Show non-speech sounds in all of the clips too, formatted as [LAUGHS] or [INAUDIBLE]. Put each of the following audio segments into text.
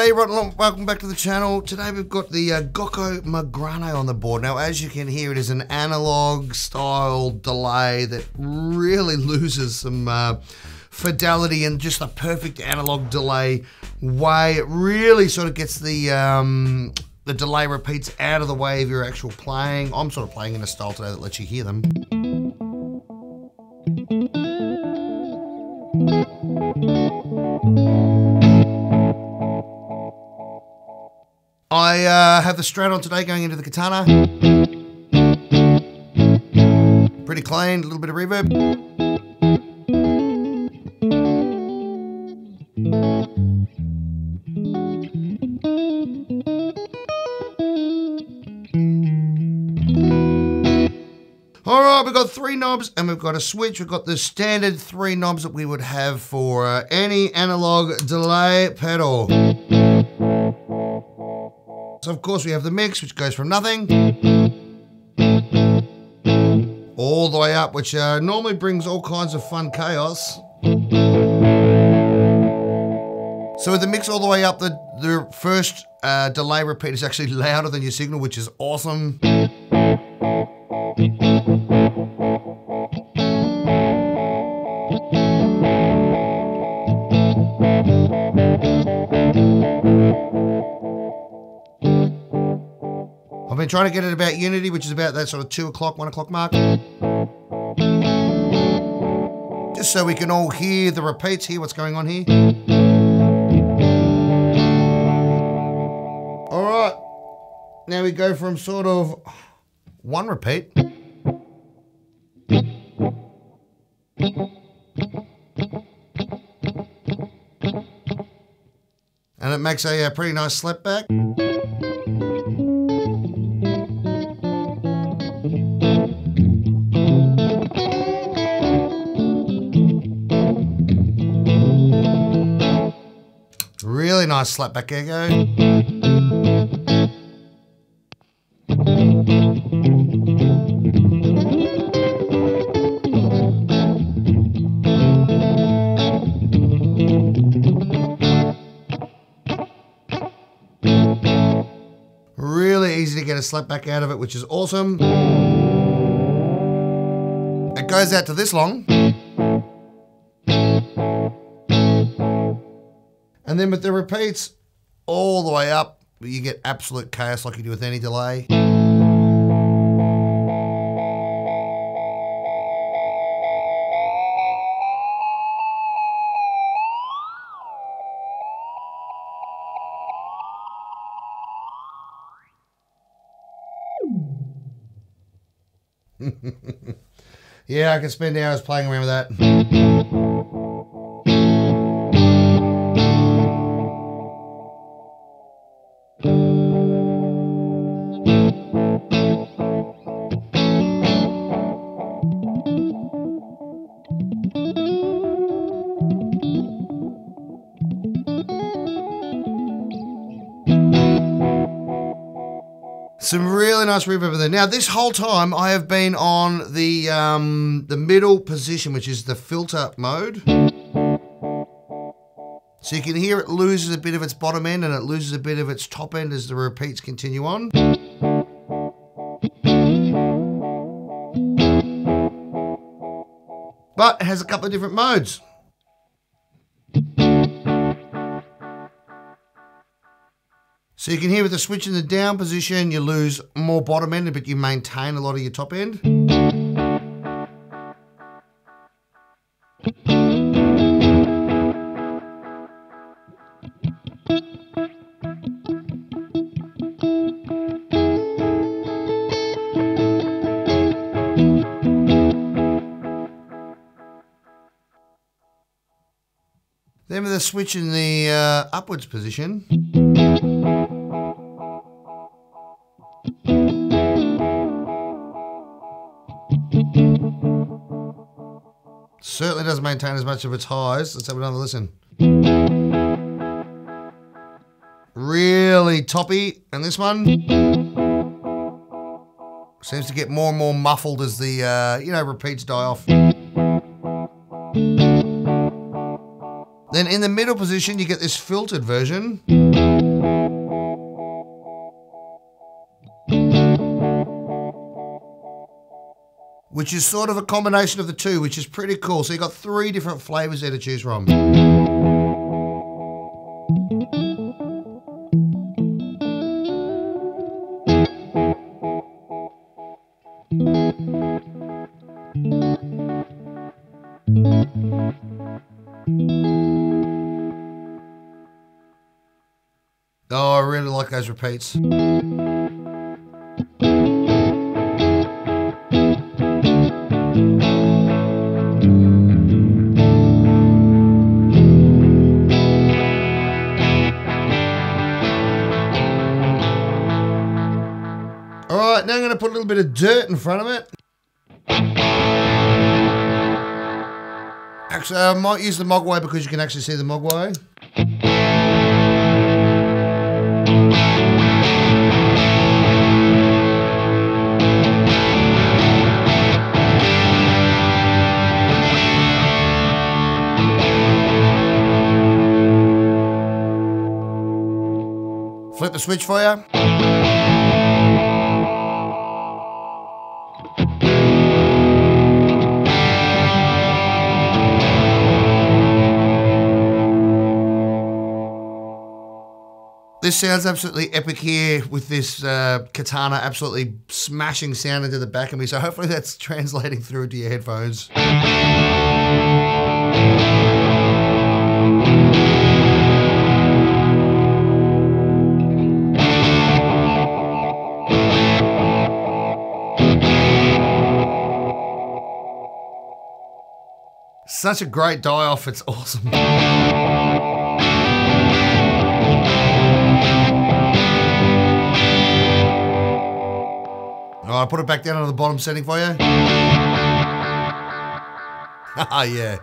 G'day everyone, welcome back to the channel. Today we've got the uh, Gokko Magrane on the board. Now as you can hear it is an analog style delay that really loses some uh, fidelity and just a perfect analog delay way. It really sort of gets the um, the delay repeats out of the way of your actual playing. I'm sort of playing in a style today that lets you hear them. I uh, have the Strat on today going into the Katana. Pretty clean, a little bit of reverb. All right, we've got three knobs and we've got a switch. We've got the standard three knobs that we would have for uh, any analog delay pedal. So of course we have the mix, which goes from nothing all the way up, which uh, normally brings all kinds of fun chaos. So with the mix all the way up, the, the first uh, delay repeat is actually [LAUGHS] louder than your signal, which is awesome. Been trying to get it about Unity, which is about that sort of two o'clock, one o'clock mark. Just so we can all hear the repeats, hear what's going on here. All right, now we go from sort of one repeat. And it makes a, a pretty nice slap back. Really nice slapback echo. Really easy to get a slapback out of it, which is awesome. It goes out to this long. And then with the repeats all the way up, you get absolute chaos like you do with any delay. [LAUGHS] yeah, I can spend hours playing around with that. Nice reverb there. Now, this whole time I have been on the um, the middle position, which is the filter mode. So you can hear it loses a bit of its bottom end and it loses a bit of its top end as the repeats continue on. But it has a couple of different modes. So you can hear with the switch in the down position, you lose more bottom end, but you maintain a lot of your top end. Then with the switch in the uh, upwards position. Certainly doesn't maintain as much of its highs. Let's have another listen. Really toppy. And this one seems to get more and more muffled as the, uh, you know, repeats die off. Then in the middle position, you get this filtered version. Which is sort of a combination of the two, which is pretty cool. So you've got three different flavors there to choose from. Oh, I really like those repeats. Put a little bit of dirt in front of it. Actually, I might use the Mogwai because you can actually see the Mogwai. Flip the switch for you. This sounds absolutely epic here with this uh, katana absolutely smashing sound into the back of me. So hopefully that's translating through to your headphones. Such a great die off, it's awesome. All right, put it back down on the bottom setting for you. [LAUGHS] Ah, yeah.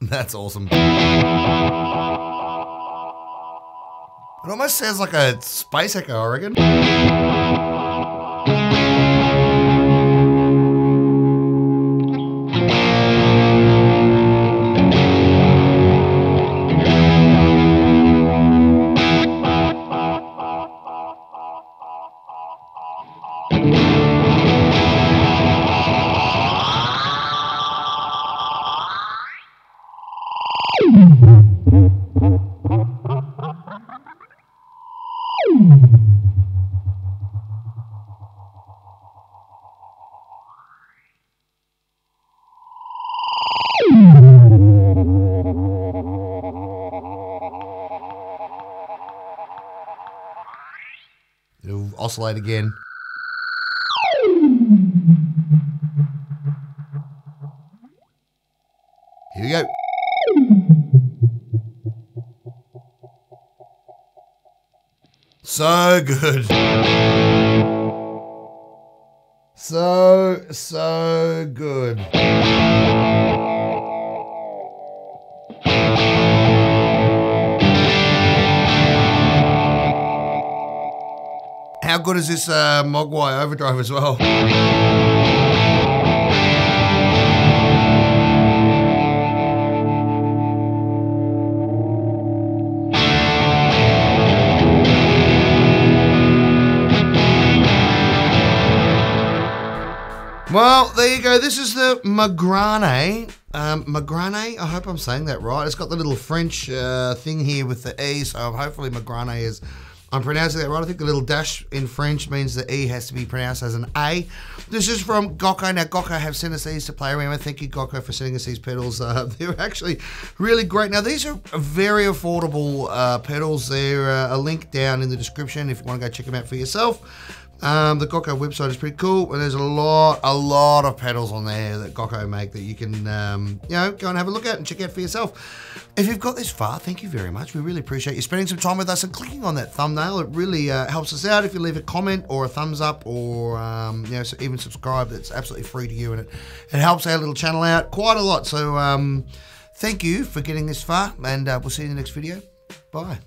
[LAUGHS] That's awesome. It almost sounds like a space echo, I reckon. Oscillate again. Here we go. So good. So, so good. How good is this uh, Mogwai overdrive as well? Well, there you go. This is the Magrane. Um, Magrane, I hope I'm saying that right. It's got the little French uh, thing here with the E, so hopefully Magrane is I'm pronouncing that right. I think the little dash in French means the E has to be pronounced as an A. This is from Gokko. Now, Gokko have sent us these to play around with. Thank you, Gokko, for sending us these pedals. Uh, [LAUGHS] they're actually really great. Now, these are very affordable uh, pedals. They're uh, a link down in the description if you want to go check them out for yourself. Um, the Gokko website is pretty cool, and there's a lot, a lot of pedals on there that Gokko make that you can, um, you know, go and have a look at and check out for yourself. If you've got this far, thank you very much. We really appreciate you spending some time with us and clicking on that thumbnail. It really uh, helps us out. If you leave a comment or a thumbs up or um, you know, even subscribe, it's absolutely free to you, and it it helps our little channel out quite a lot. So um, thank you for getting this far, and uh, we'll see you in the next video. Bye.